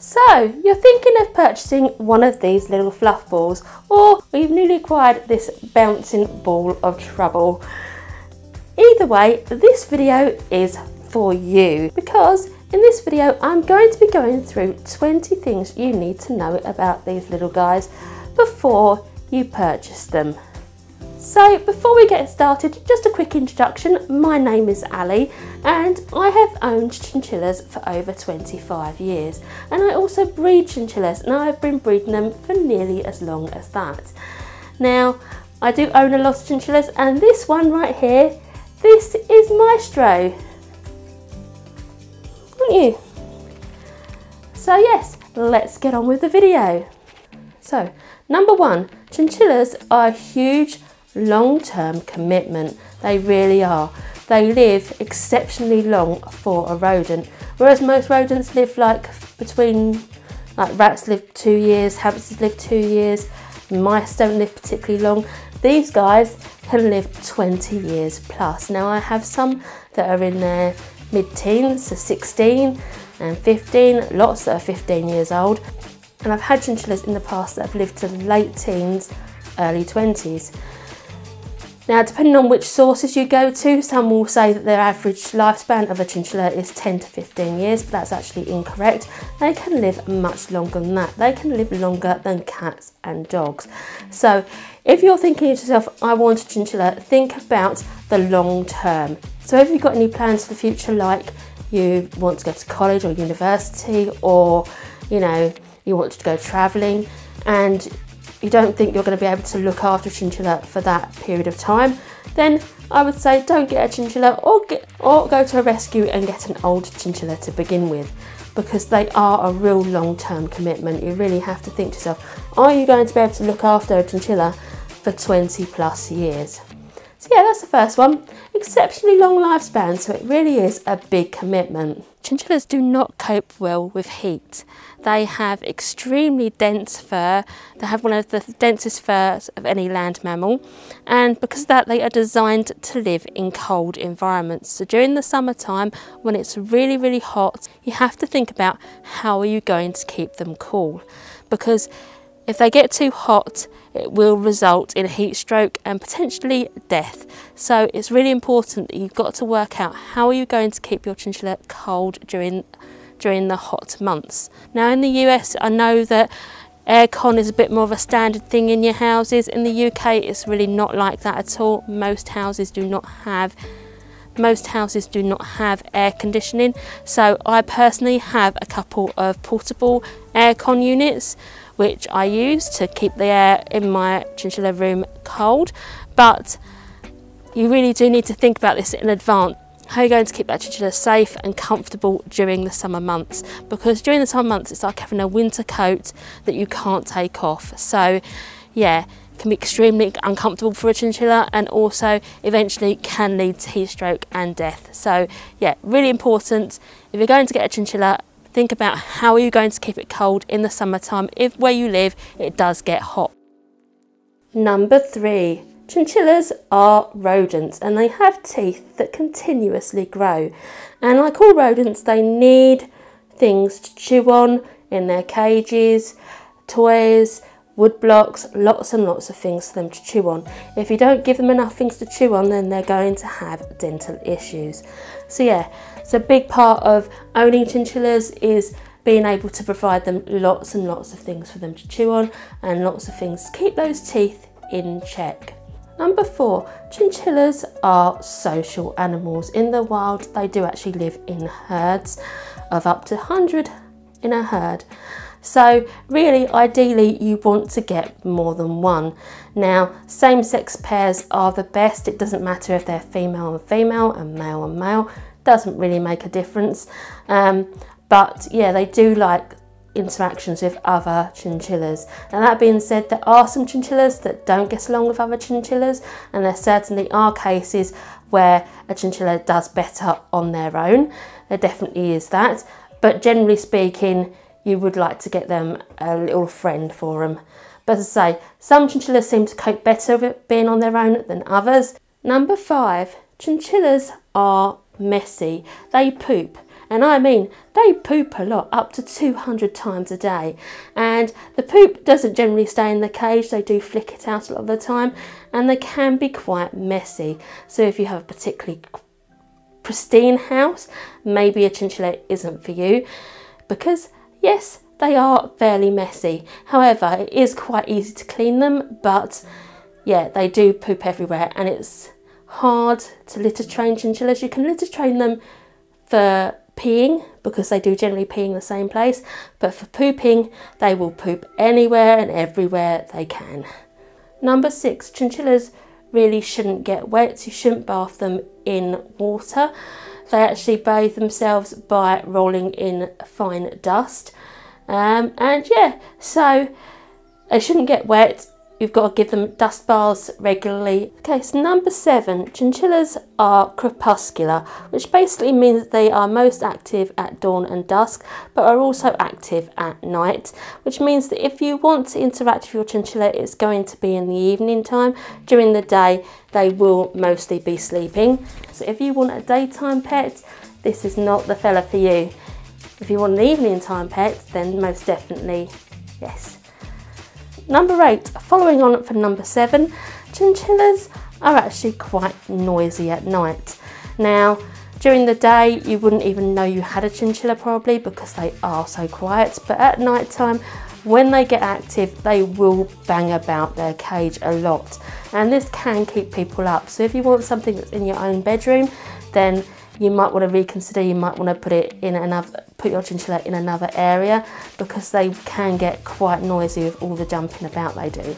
So, you're thinking of purchasing one of these little fluff balls, or you've newly acquired this bouncing ball of trouble. Either way, this video is for you because in this video I'm going to be going through 20 things you need to know about these little guys before you purchase them. So before we get started, just a quick introduction. My name is Ally and I have owned chinchillas for over 25 years and I also breed chinchillas and I've been breeding them for nearly as long as that. Now I do own a lot of chinchillas and this one right here, this is Maestro. Aren't you? So yes, let's get on with the video. So number one, chinchillas are huge long-term commitment. They really are. They live exceptionally long for a rodent, whereas most rodents live like between, like rats live two years, hamsters live two years, mice don't live particularly long. These guys can live 20 years plus. Now I have some that are in their mid-teens, so 16 and 15, lots that are 15 years old. And I've had chinchillas in the past that have lived to late teens, early 20s. Now, depending on which sources you go to, some will say that their average lifespan of a chinchilla is 10 to 15 years, but that's actually incorrect. They can live much longer than that. They can live longer than cats and dogs. So if you're thinking to yourself, I want a chinchilla, think about the long term. So have you got any plans for the future, like you want to go to college or university, or you know, you want to go travelling, and you don't think you're going to be able to look after a chinchilla for that period of time, then I would say don't get a chinchilla or, get, or go to a rescue and get an old chinchilla to begin with because they are a real long-term commitment. You really have to think to yourself, are you going to be able to look after a chinchilla for 20 plus years? So yeah, that's the first one. Exceptionally long lifespan, so it really is a big commitment. Chinchillas do not cope well with heat. They have extremely dense fur. They have one of the densest furs of any land mammal. And because of that, they are designed to live in cold environments. So during the summertime, when it's really, really hot, you have to think about how are you going to keep them cool. Because if they get too hot, it will result in a heat stroke and potentially death. So it's really important that you've got to work out how are you going to keep your chinchilla cold during during the hot months. Now in the US, I know that aircon is a bit more of a standard thing in your houses. In the UK, it's really not like that at all. Most houses do not have most houses do not have air conditioning so I personally have a couple of portable aircon units which I use to keep the air in my chinchilla room cold. But you really do need to think about this in advance. How are you going to keep that chinchilla safe and comfortable during the summer months? Because during the summer months, it's like having a winter coat that you can't take off. So yeah, can be extremely uncomfortable for a chinchilla and also eventually can lead to heat stroke and death. So yeah, really important. If you're going to get a chinchilla, think about how are you going to keep it cold in the summertime if where you live it does get hot. Number three, chinchillas are rodents and they have teeth that continuously grow. And like all rodents, they need things to chew on in their cages, toys, wood blocks, lots and lots of things for them to chew on. If you don't give them enough things to chew on, then they're going to have dental issues. So yeah, so a big part of owning chinchillas is being able to provide them lots and lots of things for them to chew on and lots of things to keep those teeth in check. Number four, chinchillas are social animals. In the wild, they do actually live in herds of up to 100 in a herd. So really, ideally, you want to get more than one. Now, same-sex pairs are the best. It doesn't matter if they're female and female and male and male. Doesn't really make a difference. Um, but yeah, they do like interactions with other chinchillas. Now that being said, there are some chinchillas that don't get along with other chinchillas and there certainly are cases where a chinchilla does better on their own. There definitely is that. But generally speaking, you would like to get them a little friend for them. But as I say, some chinchillas seem to cope better with being on their own than others. Number five, chinchillas are messy. They poop And I mean, they poop a lot, up to 200 times a day. And the poop doesn't generally stay in the cage, they do flick it out a lot of the time, and they can be quite messy. So if you have a particularly pristine house, maybe a chinchilla isn't for you. Because, yes, they are fairly messy. However, it is quite easy to clean them, but yeah, they do poop everywhere and it's hard to litter train chinchillas. You can litter train them for peeing because they do generally pee in the same place, but for pooping, they will poop anywhere and everywhere they can. Number six, chinchillas really shouldn't get wet. You shouldn't bath them in water. They actually bathe themselves by rolling in fine dust. Um, and yeah, so they shouldn't get wet. You've got to give them dust baths regularly. Okay, so number seven, chinchillas are crepuscular, which basically means they are most active at dawn and dusk, but are also active at night, which means that if you want to interact with your chinchilla, it's going to be in the evening time. During the day, they will mostly be sleeping. So if you want a daytime pet, this is not the fella for you. If you want an evening time pet, then most definitely yes. Number eight, following on from number seven, chinchillas are actually quite noisy at night. Now, during the day, you wouldn't even know you had a chinchilla probably because they are so quiet, but at night time, when they get active, they will bang about their cage a lot. And this can keep people up. So if you want something that's in your own bedroom, then you might want to reconsider, you might want to put it in another, put your chinchilla in another area because they can get quite noisy with all the jumping about they do.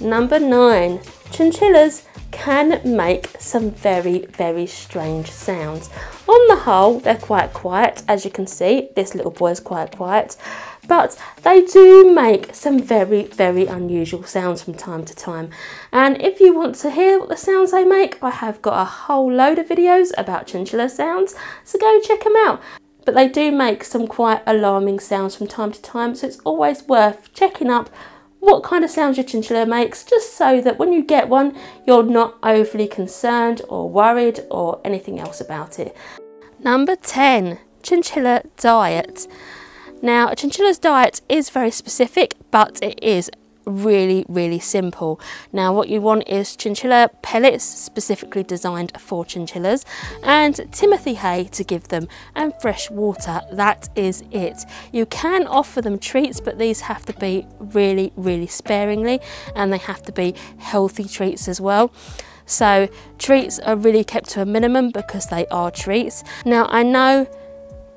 Number nine, chinchillas can make some very, very strange sounds. On the whole, they're quite quiet, as you can see, this little boy is quite quiet, but they do make some very, very unusual sounds from time to time. And if you want to hear what the sounds they make, I have got a whole load of videos about chinchilla sounds, so go check them out. But they do make some quite alarming sounds from time to time, so it's always worth checking up what kind of sounds your chinchilla makes, just so that when you get one, you're not overly concerned or worried or anything else about it. Number 10, chinchilla diet. Now, a chinchilla's diet is very specific, but it is really, really simple. Now what you want is chinchilla pellets specifically designed for chinchillas and Timothy hay to give them and fresh water. That is it. You can offer them treats but these have to be really, really sparingly and they have to be healthy treats as well. So treats are really kept to a minimum because they are treats. Now I know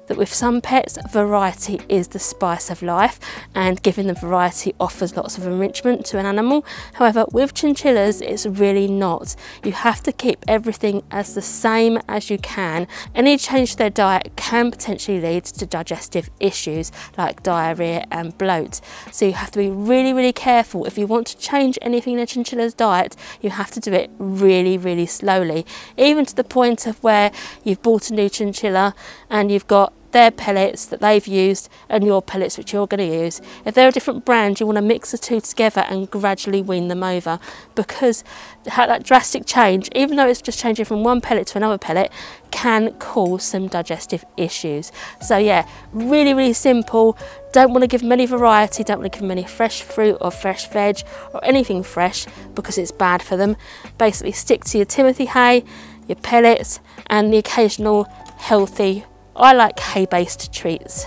that with some pets, variety is the spice of life and giving them variety offers lots of enrichment to an animal. However, with chinchillas, it's really not. You have to keep everything as the same as you can. Any change to their diet can potentially lead to digestive issues like diarrhea and bloat. So you have to be really, really careful. If you want to change anything in a chinchilla's diet, you have to do it really, really slowly, even to the point of where you've bought a new chinchilla and you've got their pellets that they've used and your pellets which you're going to use. If they're a different brand, you want to mix the two together and gradually wean them over because that drastic change, even though it's just changing from one pellet to another pellet, can cause some digestive issues. So yeah, really, really simple. Don't want to give them any variety, don't want to give them any fresh fruit or fresh veg or anything fresh because it's bad for them. Basically stick to your Timothy hay, your pellets and the occasional healthy I like hay-based treats.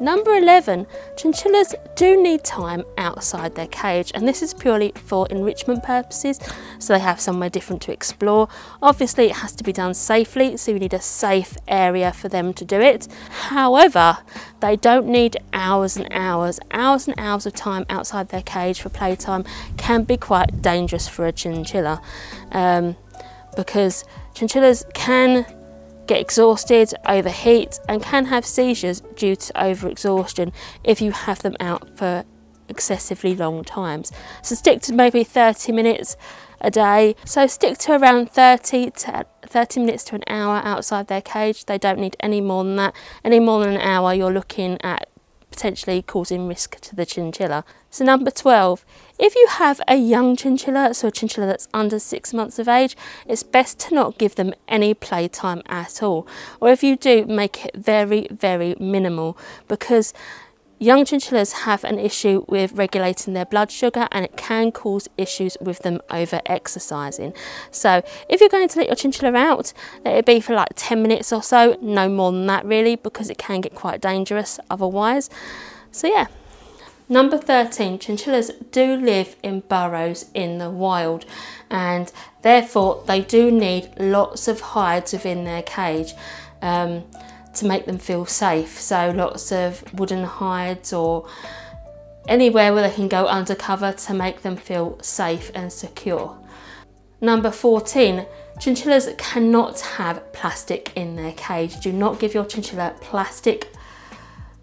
Number 11, chinchillas do need time outside their cage and this is purely for enrichment purposes so they have somewhere different to explore. Obviously it has to be done safely so you need a safe area for them to do it. However, they don't need hours and hours. Hours and hours of time outside their cage for playtime can be quite dangerous for a chinchilla um, because chinchillas can get exhausted, overheat, and can have seizures due to overexhaustion if you have them out for excessively long times. So stick to maybe 30 minutes a day. So stick to around 30 to 30 minutes to an hour outside their cage. They don't need any more than that. Any more than an hour, you're looking at potentially causing risk to the chinchilla. So number 12, if you have a young chinchilla, so a chinchilla that's under six months of age, it's best to not give them any playtime at all. Or if you do, make it very, very minimal because Young chinchillas have an issue with regulating their blood sugar and it can cause issues with them over exercising. So if you're going to let your chinchilla out, let it be for like 10 minutes or so, no more than that really, because it can get quite dangerous otherwise. So yeah. Number 13, chinchillas do live in burrows in the wild and therefore they do need lots of hides within their cage. Um, to make them feel safe. So lots of wooden hides or anywhere where they can go undercover to make them feel safe and secure. Number 14, chinchillas cannot have plastic in their cage. Do not give your chinchilla plastic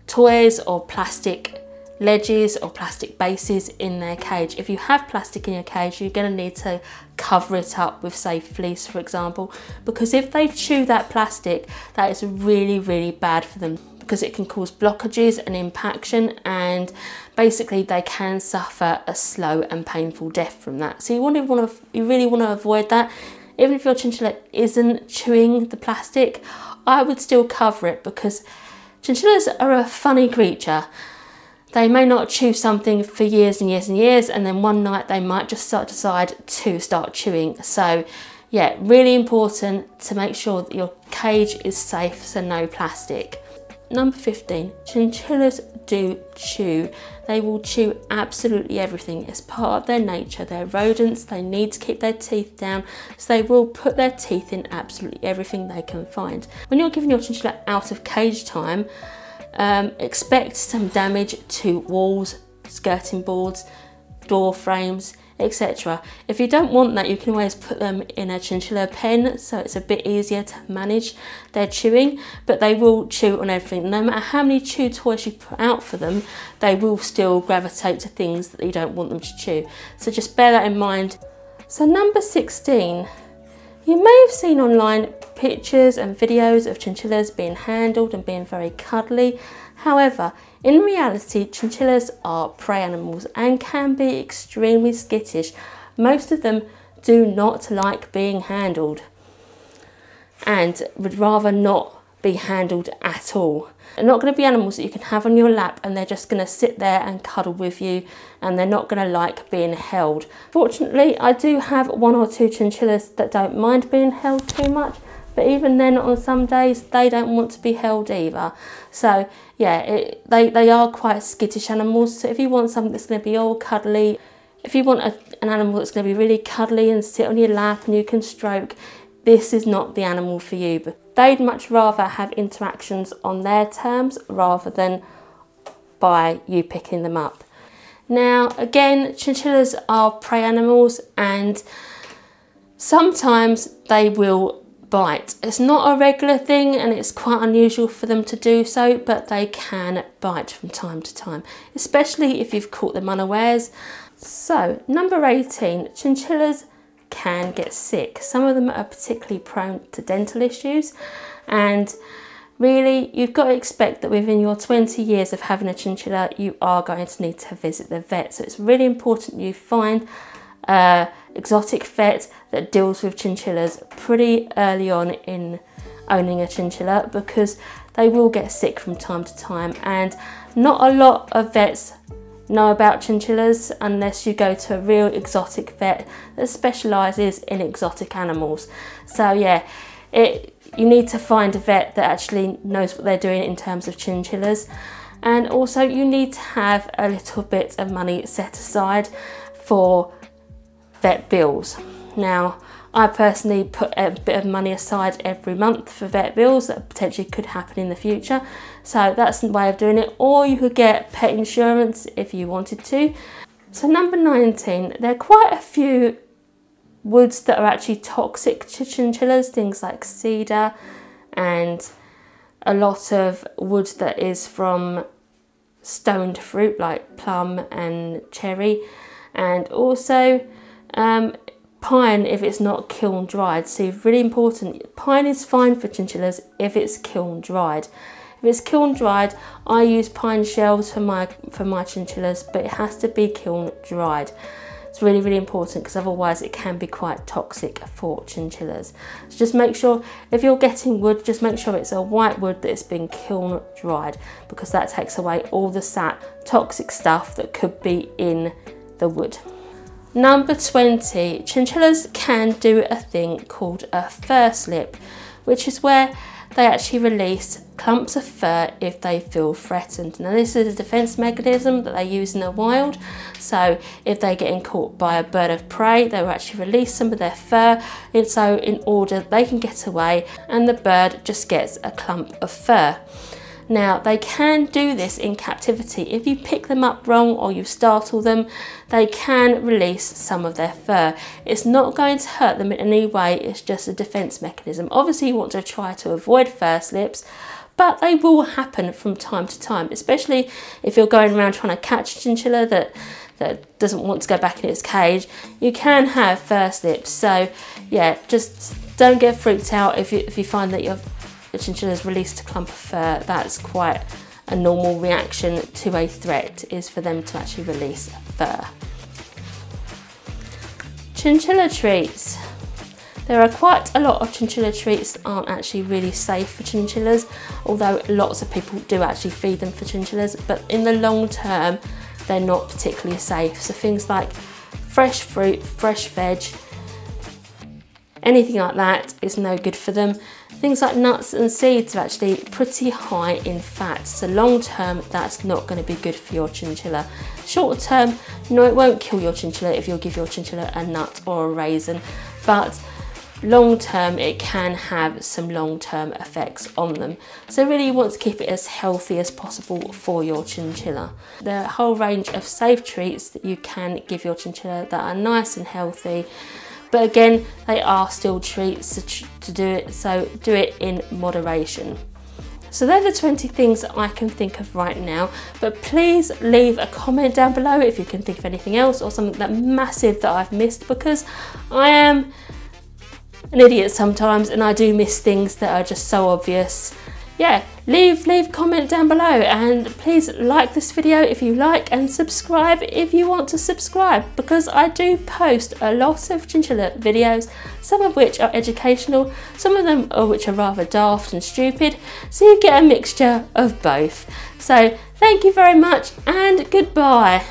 toys or plastic ledges or plastic bases in their cage. If you have plastic in your cage, you're going to need to cover it up with say fleece for example because if they chew that plastic that is really really bad for them because it can cause blockages and impaction and basically they can suffer a slow and painful death from that. So you want to want to you really want to avoid that. Even if your chinchilla isn't chewing the plastic I would still cover it because chinchillas are a funny creature they may not chew something for years and years and years, and then one night they might just start decide to start chewing. So, yeah, really important to make sure that your cage is safe, so no plastic. Number 15, chinchillas do chew. They will chew absolutely everything. It's part of their nature. They're rodents. They need to keep their teeth down. So they will put their teeth in absolutely everything they can find. When you're giving your chinchilla out of cage time, um, expect some damage to walls, skirting boards, door frames, etc. If you don't want that, you can always put them in a chinchilla pen so it's a bit easier to manage their chewing, but they will chew on everything. No matter how many chew toys you put out for them, they will still gravitate to things that you don't want them to chew. So just bear that in mind. So number 16, you may have seen online pictures and videos of chinchillas being handled and being very cuddly. However, in reality, chinchillas are prey animals and can be extremely skittish. Most of them do not like being handled and would rather not be handled at all. They're not going to be animals that you can have on your lap and they're just going to sit there and cuddle with you and they're not going to like being held. Fortunately, I do have one or two chinchillas that don't mind being held too much, but even then on some days they don't want to be held either. So yeah, it, they, they are quite skittish animals. So if you want something that's going to be all cuddly, if you want a, an animal that's going to be really cuddly and sit on your lap and you can stroke, this is not the animal for you. They'd much rather have interactions on their terms rather than by you picking them up. Now, again, chinchillas are prey animals and sometimes they will bite. It's not a regular thing and it's quite unusual for them to do so, but they can bite from time to time, especially if you've caught them unawares. So, number 18, chinchillas can get sick. Some of them are particularly prone to dental issues and really you've got to expect that within your 20 years of having a chinchilla you are going to need to visit the vet. So it's really important you find an exotic vet that deals with chinchillas pretty early on in owning a chinchilla because they will get sick from time to time and not a lot of vets know about chinchillas unless you go to a real exotic vet that specialises in exotic animals. So yeah, it you need to find a vet that actually knows what they're doing in terms of chinchillas. And also you need to have a little bit of money set aside for vet bills. Now, I personally put a bit of money aside every month for vet bills that potentially could happen in the future. So that's the way of doing it. Or you could get pet insurance if you wanted to. So number 19, there are quite a few woods that are actually toxic to chinchillas, things like cedar and a lot of wood that is from stoned fruit like plum and cherry and also um, pine if it's not kiln dried. So really important, pine is fine for chinchillas if it's kiln dried. If it's kiln dried, I use pine shells for my, for my chinchillas, but it has to be kiln dried. It's really, really important because otherwise it can be quite toxic for chinchillas. So just make sure, if you're getting wood, just make sure it's a white wood that has been kiln dried because that takes away all the sap, toxic stuff that could be in the wood. Number 20, chinchillas can do a thing called a fur slip, which is where they actually release clumps of fur if they feel threatened. Now this is a defense mechanism that they use in the wild. So if they're getting caught by a bird of prey, they will actually release some of their fur. And so in order they can get away and the bird just gets a clump of fur. Now, they can do this in captivity. If you pick them up wrong or you startle them, they can release some of their fur. It's not going to hurt them in any way, it's just a defense mechanism. Obviously, you want to try to avoid fur slips, but they will happen from time to time, especially if you're going around trying to catch a chinchilla that that doesn't want to go back in its cage, you can have fur slips. So yeah, just don't get freaked out if you, if you find that your the chinchilla's released a clump of fur, that's quite a normal reaction to a threat is for them to actually release fur. Chinchilla treats. There are quite a lot of chinchilla treats that aren't actually really safe for chinchillas, although lots of people do actually feed them for chinchillas, but in the long term, they're not particularly safe. So things like fresh fruit, fresh veg, anything like that is no good for them. Things like nuts and seeds are actually pretty high in fat, so long term that's not going to be good for your chinchilla. Short term, no it won't kill your chinchilla if you'll give your chinchilla a nut or a raisin, but long term it can have some long term effects on them. So really you want to keep it as healthy as possible for your chinchilla. There are a whole range of safe treats that you can give your chinchilla that are nice and healthy but again, they are still treats to, to do it, so do it in moderation. So they're the 20 things I can think of right now, but please leave a comment down below if you can think of anything else or something that massive that I've missed because I am an idiot sometimes and I do miss things that are just so obvious yeah, leave leave comment down below and please like this video if you like and subscribe if you want to subscribe because I do post a lot of chinchilla videos, some of which are educational, some of them are which are rather daft and stupid, so you get a mixture of both. So thank you very much and goodbye.